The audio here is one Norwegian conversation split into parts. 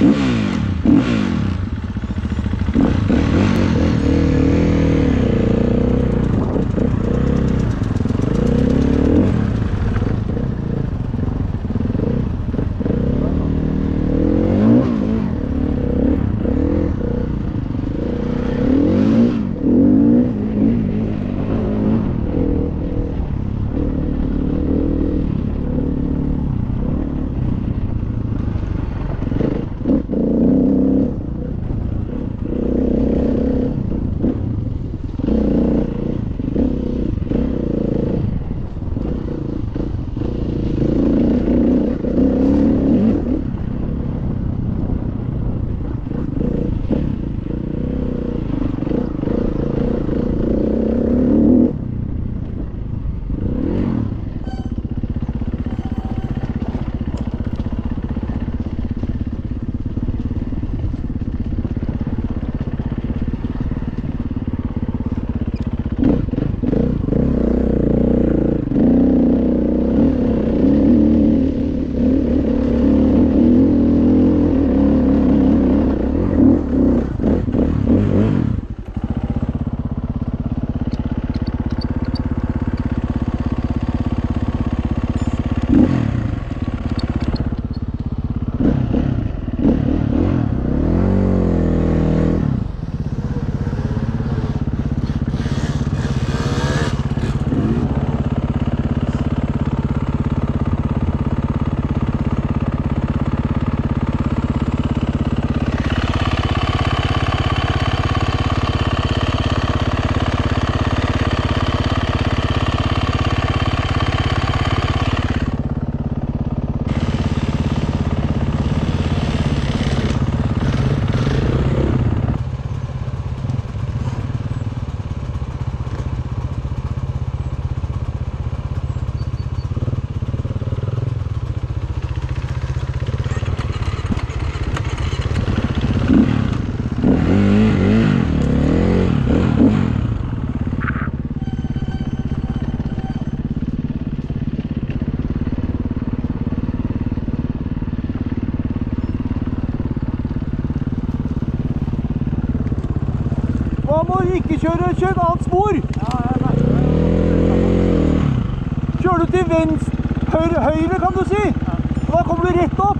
Mm-hmm. Hva må å ikke kjøre, kjør et annet spor? Kjører du til venstre, høyre, høyre kan du si? Da kommer du rett opp.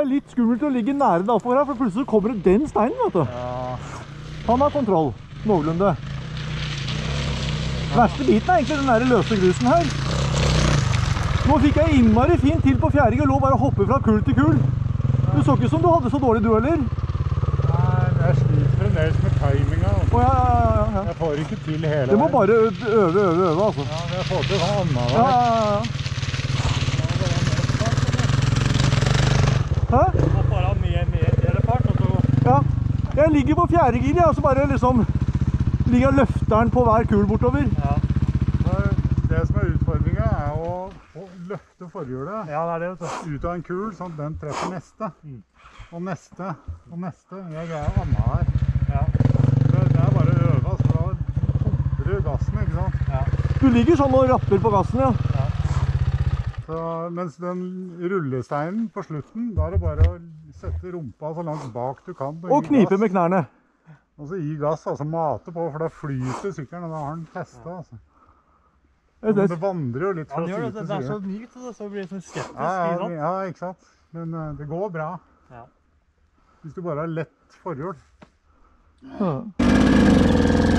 Er litt skummelt å ligge nære deg oppover her, for plutselig kommer det den steinen, vet du. Ja. Han har kontroll, noenlunde. Verste biten er egentlig den der løse grusen her. Nå fikk jeg innmari fint til på fjæring og lå bare å hoppe fra kul til kul. Du så ikke som du hadde så dårlig du heller. Nei, jeg sliter fremdeles med timinga. Oh, ja, ja, ja, ja. Jeg får ikke til hele Det må bare øve, øve, øve, altså. Ja, jeg får til noe annet. Ja, ja, ja, Hæ? Og bare ha mer, mer fart, og så Ja. Jeg ligger på fjerdegir, jeg, og så bare liksom ligger jeg og på hver kul bortover. Ja. Det som er utfordringa, er å, å løfte forhjulet Ja, det er det, ut av en kul, sånn at den treffer neste. Mm. Og neste og neste. Jeg greier her. Ja. Det, det er bare å øve, så Da pumper du gassen, ikke sant. Ja. Du ligger sånn og rapper på gassen, ja. Så, mens den rullesteinen på slutten, da er det bare å sette rumpa så langt bak du kan. Og og knipe gass. med knærne. Og så gi gass, altså mate på, for da flyter sykkelen, og da har den festa. Altså. Men det vandrer jo litt fra side til side det er så mykt, og så blir det sånn skeptisk. Ja, ja, ja, ikke sant. Men uh, det går bra. Ja. Hvis du bare har lett forhjul. Ja.